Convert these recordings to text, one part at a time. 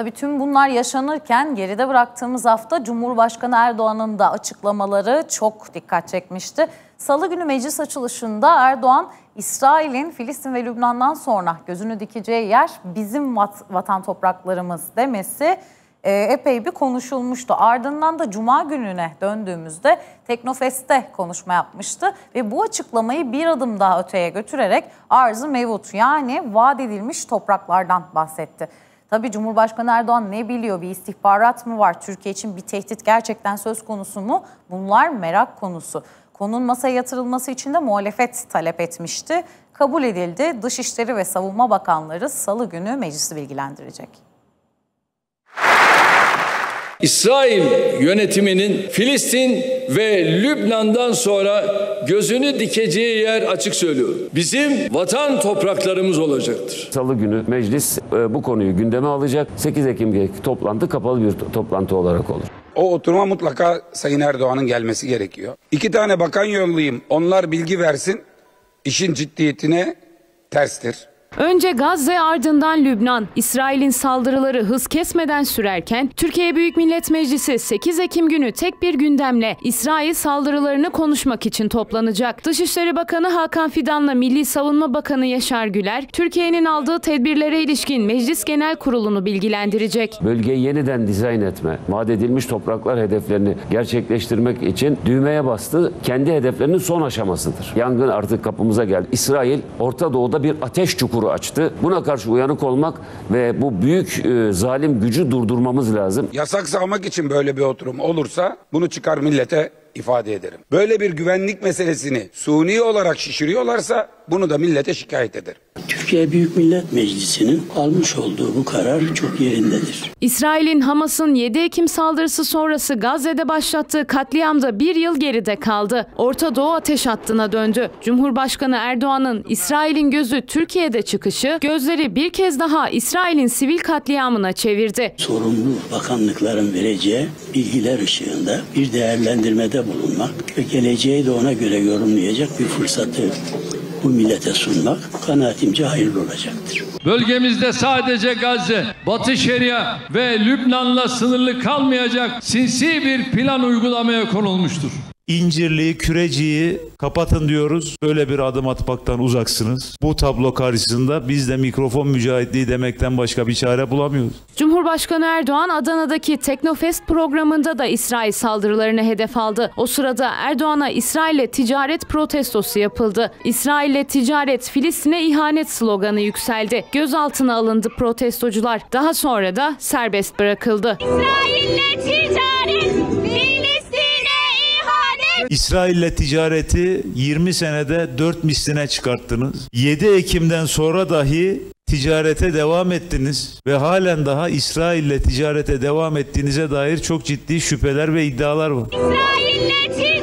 Tabii tüm bunlar yaşanırken geride bıraktığımız hafta Cumhurbaşkanı Erdoğan'ın da açıklamaları çok dikkat çekmişti. Salı günü meclis açılışında Erdoğan, İsrail'in Filistin ve Lübnan'dan sonra gözünü dikeceği yer bizim vat vatan topraklarımız demesi e, epey bir konuşulmuştu. Ardından da Cuma gününe döndüğümüzde Teknofest'te konuşma yapmıştı ve bu açıklamayı bir adım daha öteye götürerek arzı mevut yani vaat edilmiş topraklardan bahsetti. Tabii Cumhurbaşkanı Erdoğan ne biliyor? Bir istihbarat mı var? Türkiye için bir tehdit gerçekten söz konusu mu? Bunlar merak konusu. Konunun masaya yatırılması için de muhalefet talep etmişti. Kabul edildi. Dışişleri ve Savunma Bakanları salı günü meclisi bilgilendirecek. İsrail yönetiminin Filistin ve Lübnan'dan sonra gözünü dikeceği yer açık söylüyor. Bizim vatan topraklarımız olacaktır. Salı günü meclis e, bu konuyu gündeme alacak. 8 Ekim'deki toplantı kapalı bir toplantı olarak olur. O oturuma mutlaka Sayın Erdoğan'ın gelmesi gerekiyor. İki tane bakan yollayayım. Onlar bilgi versin. İşin ciddiyetine terstir. Önce Gazze ardından Lübnan. İsrail'in saldırıları hız kesmeden sürerken Türkiye Büyük Millet Meclisi 8 Ekim günü tek bir gündemle İsrail saldırılarını konuşmak için toplanacak. Dışişleri Bakanı Hakan Fidan'la Milli Savunma Bakanı Yaşar Güler, Türkiye'nin aldığı tedbirlere ilişkin Meclis Genel Kurulu'nu bilgilendirecek. Bölgeyi yeniden dizayn etme, vaat edilmiş topraklar hedeflerini gerçekleştirmek için düğmeye bastı. Kendi hedeflerinin son aşamasıdır. Yangın artık kapımıza geldi. İsrail Orta Doğu'da bir ateş çukuru açtı. Buna karşı uyanık olmak ve bu büyük e, zalim gücü durdurmamız lazım. Yasak sağlamak için böyle bir oturum olursa bunu çıkar millete ifade ederim. Böyle bir güvenlik meselesini suni olarak şişiriyorlarsa bunu da millete şikayet ederim. Türkiye Büyük Millet Meclisi'nin almış olduğu bu karar çok yerindedir. İsrail'in Hamas'ın 7 Ekim saldırısı sonrası Gazze'de başlattığı katliamda bir yıl geride kaldı. Orta Doğu ateş hattına döndü. Cumhurbaşkanı Erdoğan'ın İsrail'in gözü Türkiye'de çıkışı gözleri bir kez daha İsrail'in sivil katliamına çevirdi. Sorumlu bakanlıkların vereceği bilgiler ışığında bir değerlendirmede bulunmak ve geleceği de ona göre yorumlayacak bir fırsatı bu millete sunmak kanaatimce hayırlı olacaktır. Bölgemizde sadece Gazze, Batı Şeria ve Lübnan'la sınırlı kalmayacak sinsi bir plan uygulamaya konulmuştur. İncirliği, Küreci'yi kapatın diyoruz. Böyle bir adım atmaktan uzaksınız. Bu tablo karşısında biz de mikrofon mücahitliği demekten başka bir çare bulamıyoruz. Cumhurbaşkanı Erdoğan Adana'daki Teknofest programında da İsrail saldırılarını hedef aldı. O sırada Erdoğan'a İsrail'le ticaret protestosu yapıldı. İsrail'le ticaret Filistin'e ihanet sloganı yükseldi. Gözaltına alındı protestocular. Daha sonra da serbest bırakıldı. İsrail'le ticaret İsrail'le ticareti 20 senede 4 misline çıkarttınız. 7 Ekim'den sonra dahi ticarete devam ettiniz ve halen daha İsrail'le ticarete devam ettiğinize dair çok ciddi şüpheler ve iddialar var. İsrail'le ticaret,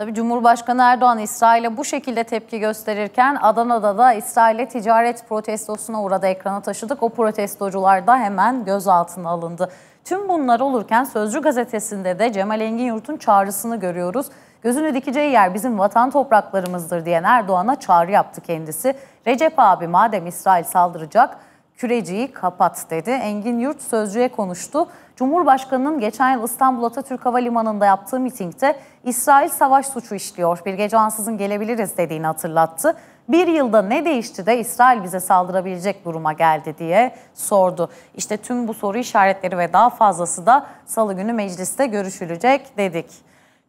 Tabii Cumhurbaşkanı Erdoğan İsrail'e bu şekilde tepki gösterirken Adana'da da İsrail'e ticaret protestosuna uğradı ekrana taşıdık. O protestocular da hemen gözaltına alındı. Tüm bunlar olurken Sözcü gazetesinde de Cemal Engin Yurt'un çağrısını görüyoruz. Gözünü dikeceği yer bizim vatan topraklarımızdır diyen Erdoğan'a çağrı yaptı kendisi. Recep abi madem İsrail saldıracak küreciyi kapat dedi. Engin Yurt Sözcü'ye konuştu. Cumhurbaşkanının geçen yıl İstanbul Atatürk Havalimanı'nda yaptığı mitingde İsrail savaş suçu işliyor, bir gece ansızın gelebiliriz dediğini hatırlattı. Bir yılda ne değişti de İsrail bize saldırabilecek duruma geldi diye sordu. İşte tüm bu soru işaretleri ve daha fazlası da salı günü mecliste görüşülecek dedik.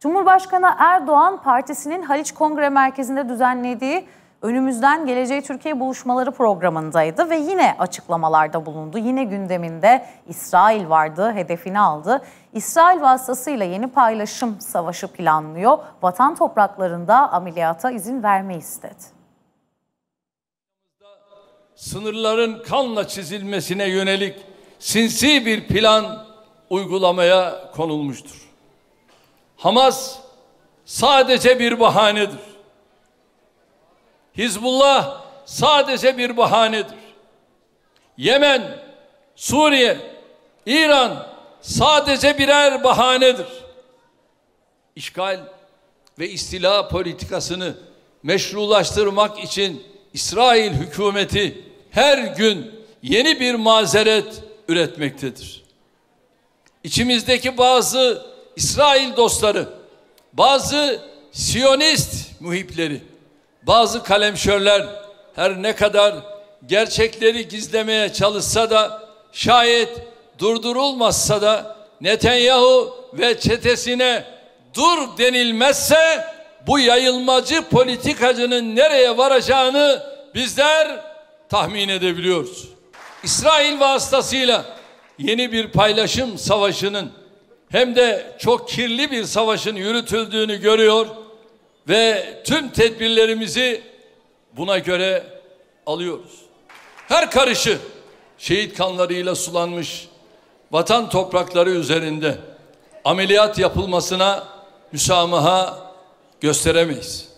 Cumhurbaşkanı Erdoğan partisinin Haliç Kongre Merkezi'nde düzenlediği önümüzden Geleceği Türkiye buluşmaları programındaydı ve yine açıklamalarda bulundu. Yine gündeminde İsrail vardı, hedefini aldı. İsrail vasıtasıyla yeni paylaşım savaşı planlıyor. Vatan topraklarında ameliyata izin verme istedi. Sınırların kanla çizilmesine yönelik sinsi bir plan uygulamaya konulmuştur. Hamas sadece bir bahanedir. Hizbullah sadece bir bahanedir. Yemen, Suriye, İran sadece birer bahanedir. işgal ve istila politikasını meşrulaştırmak için İsrail hükümeti her gün yeni bir mazeret üretmektedir. İçimizdeki bazı İsrail dostları, bazı Siyonist muhipleri, bazı kalemşörler her ne kadar gerçekleri gizlemeye çalışsa da şayet durdurulmazsa da Netanyahu ve çetesine dur denilmezse bu yayılmacı politikacının nereye varacağını bizler tahmin edebiliyoruz. İsrail vasıtasıyla yeni bir paylaşım savaşının hem de çok kirli bir savaşın yürütüldüğünü görüyor ve tüm tedbirlerimizi buna göre alıyoruz. Her karışı şehit kanlarıyla sulanmış vatan toprakları üzerinde ameliyat yapılmasına müsamaha gösteremeyiz.